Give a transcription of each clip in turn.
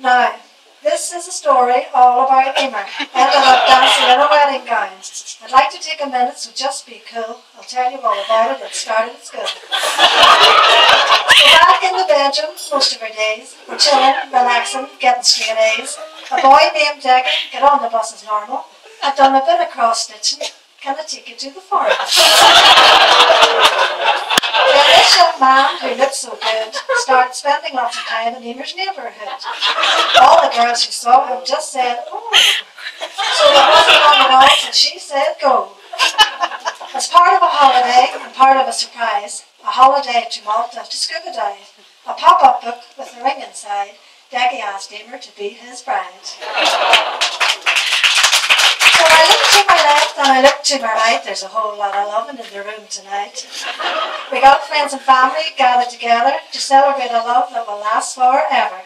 Now, this is a story all about Eimear ended up dancing in a wedding gown. I'd like to take a minute, so just be cool. I'll tell you all about it. It started at school. so back in the bedroom, most of our days, we're chilling, relaxing, getting straight A's. A boy named Decker, get on the bus as normal. I've done a bit of cross stitching. Can I take you to the farm? Young man who looked so good started spending lots of time in Eimear's neighbourhood. All the girls who saw him just said, oh. So it wasn't long at all till she said, go. As part of a holiday and part of a surprise, a holiday to Malta to scuba dive, a pop-up book with a ring inside, Decky asked Eimear to be his bride. I look to my right. There's a whole lot of loving in the room tonight. We got friends and family gathered together to celebrate a love that will last forever.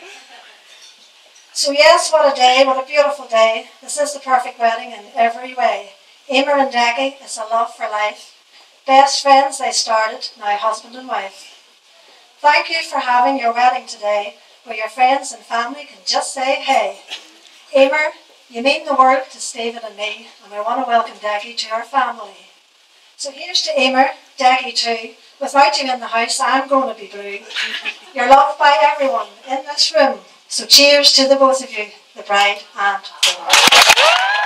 So yes, what a day, what a beautiful day. This is the perfect wedding in every way. Eimear and Decky, it's a love for life. Best friends they started, now husband and wife. Thank you for having your wedding today, where your friends and family can just say hey. Eimear, you mean the world to Stephen and me, and we want to welcome Decky to our family. So here's to Eimear, Decky too. Without you in the house, I'm going to be blue. You're loved by everyone in this room. So cheers to the both of you, the bride and the groom.